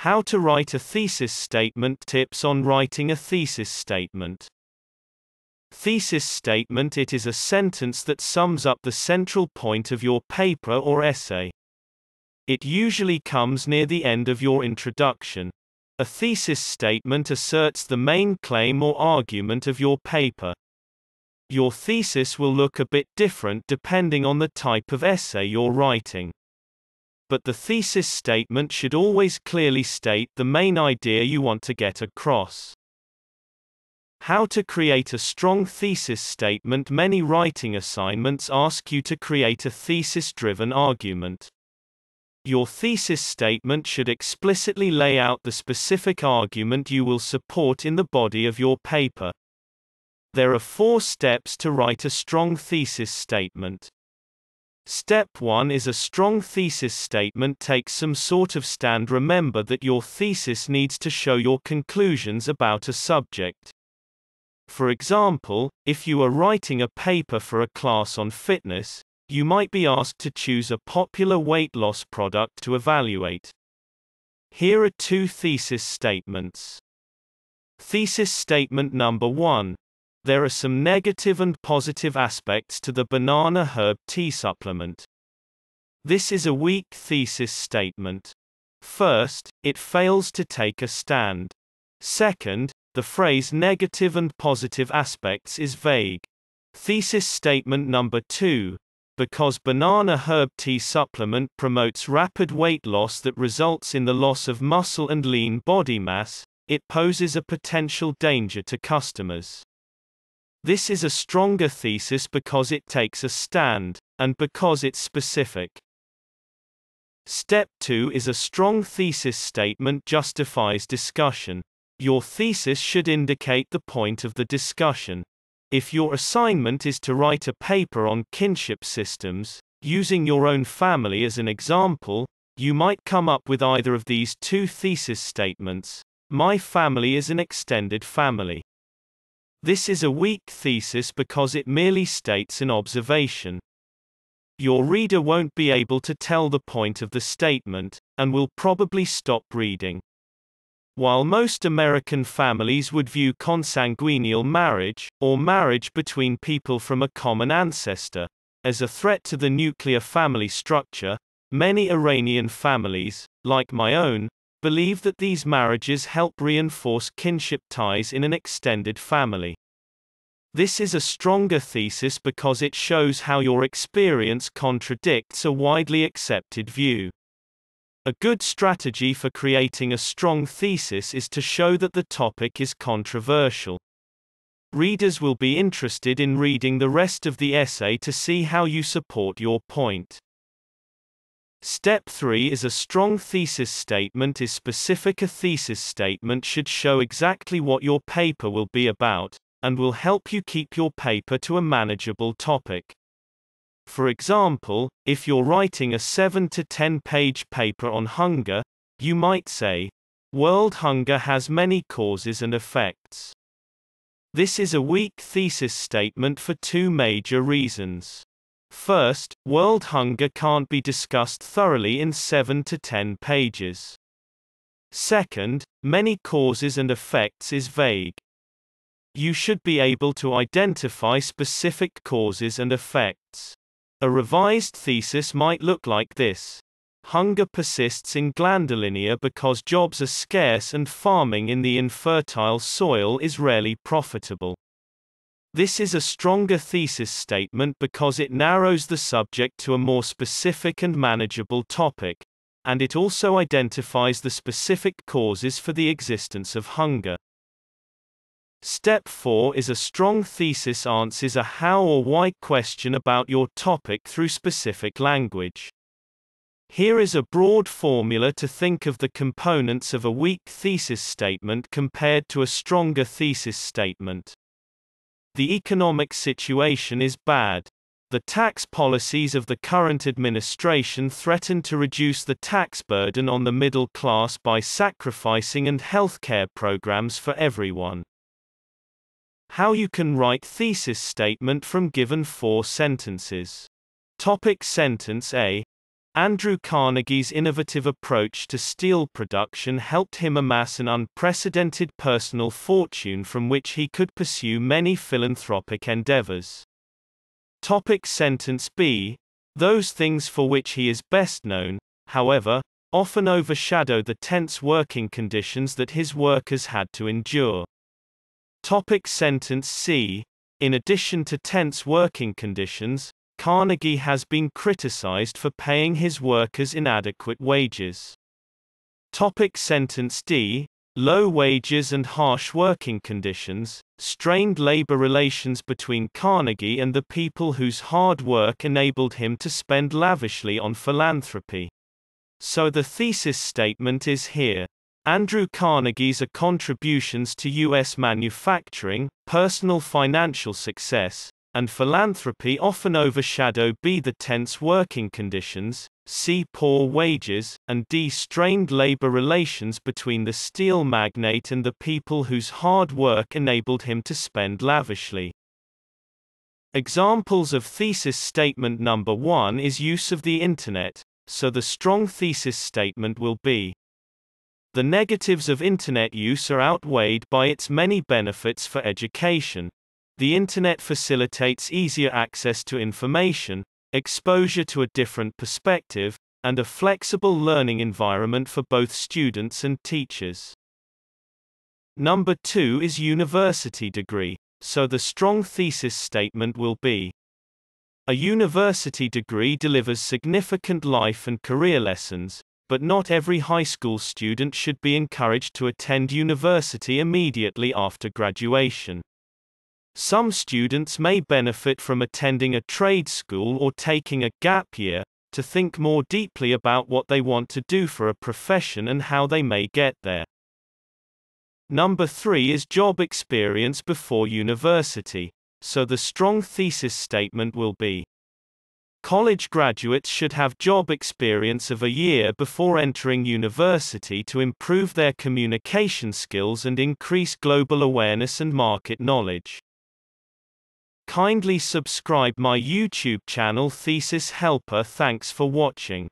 How to write a thesis statement Tips on writing a thesis statement. Thesis statement It is a sentence that sums up the central point of your paper or essay. It usually comes near the end of your introduction. A thesis statement asserts the main claim or argument of your paper. Your thesis will look a bit different depending on the type of essay you're writing but the thesis statement should always clearly state the main idea you want to get across. How to create a strong thesis statement Many writing assignments ask you to create a thesis-driven argument. Your thesis statement should explicitly lay out the specific argument you will support in the body of your paper. There are four steps to write a strong thesis statement. Step 1 is a strong thesis statement takes some sort of stand remember that your thesis needs to show your conclusions about a subject. For example, if you are writing a paper for a class on fitness, you might be asked to choose a popular weight loss product to evaluate. Here are two thesis statements. Thesis statement number 1 there are some negative and positive aspects to the banana herb tea supplement. This is a weak thesis statement. First, it fails to take a stand. Second, the phrase negative and positive aspects is vague. Thesis statement number two. Because banana herb tea supplement promotes rapid weight loss that results in the loss of muscle and lean body mass, it poses a potential danger to customers. This is a stronger thesis because it takes a stand, and because it's specific. Step 2 is a strong thesis statement justifies discussion. Your thesis should indicate the point of the discussion. If your assignment is to write a paper on kinship systems, using your own family as an example, you might come up with either of these two thesis statements. My family is an extended family. This is a weak thesis because it merely states an observation. Your reader won't be able to tell the point of the statement, and will probably stop reading. While most American families would view consanguineal marriage, or marriage between people from a common ancestor, as a threat to the nuclear family structure, many Iranian families, like my own, believe that these marriages help reinforce kinship ties in an extended family. This is a stronger thesis because it shows how your experience contradicts a widely accepted view. A good strategy for creating a strong thesis is to show that the topic is controversial. Readers will be interested in reading the rest of the essay to see how you support your point. Step 3 is a strong thesis statement is specific a thesis statement should show exactly what your paper will be about, and will help you keep your paper to a manageable topic. For example, if you're writing a 7 to 10 page paper on hunger, you might say, World hunger has many causes and effects. This is a weak thesis statement for two major reasons. First, world hunger can't be discussed thoroughly in 7 to 10 pages. Second, many causes and effects is vague. You should be able to identify specific causes and effects. A revised thesis might look like this. Hunger persists in Glandelinia because jobs are scarce and farming in the infertile soil is rarely profitable. This is a stronger thesis statement because it narrows the subject to a more specific and manageable topic, and it also identifies the specific causes for the existence of hunger. Step 4 is a strong thesis answers a how or why question about your topic through specific language. Here is a broad formula to think of the components of a weak thesis statement compared to a stronger thesis statement. The economic situation is bad. The tax policies of the current administration threaten to reduce the tax burden on the middle class by sacrificing and healthcare programs for everyone. How you can write thesis statement from given four sentences. Topic sentence A. Andrew Carnegie's innovative approach to steel production helped him amass an unprecedented personal fortune from which he could pursue many philanthropic endeavors. Topic sentence B. Those things for which he is best known, however, often overshadow the tense working conditions that his workers had to endure. Topic sentence C. In addition to tense working conditions, Carnegie has been criticized for paying his workers inadequate wages. Topic sentence D. Low wages and harsh working conditions, strained labor relations between Carnegie and the people whose hard work enabled him to spend lavishly on philanthropy. So the thesis statement is here. Andrew Carnegie's contributions to U.S. manufacturing, personal financial success, and philanthropy often overshadow b. the tense working conditions, c. poor wages, and d. strained labor relations between the steel magnate and the people whose hard work enabled him to spend lavishly. Examples of thesis statement number one is use of the Internet, so the strong thesis statement will be the negatives of Internet use are outweighed by its many benefits for education, the Internet facilitates easier access to information, exposure to a different perspective, and a flexible learning environment for both students and teachers. Number two is university degree, so the strong thesis statement will be A university degree delivers significant life and career lessons, but not every high school student should be encouraged to attend university immediately after graduation. Some students may benefit from attending a trade school or taking a gap year, to think more deeply about what they want to do for a profession and how they may get there. Number 3 is job experience before university, so the strong thesis statement will be College graduates should have job experience of a year before entering university to improve their communication skills and increase global awareness and market knowledge. Kindly subscribe my YouTube channel Thesis Helper thanks for watching.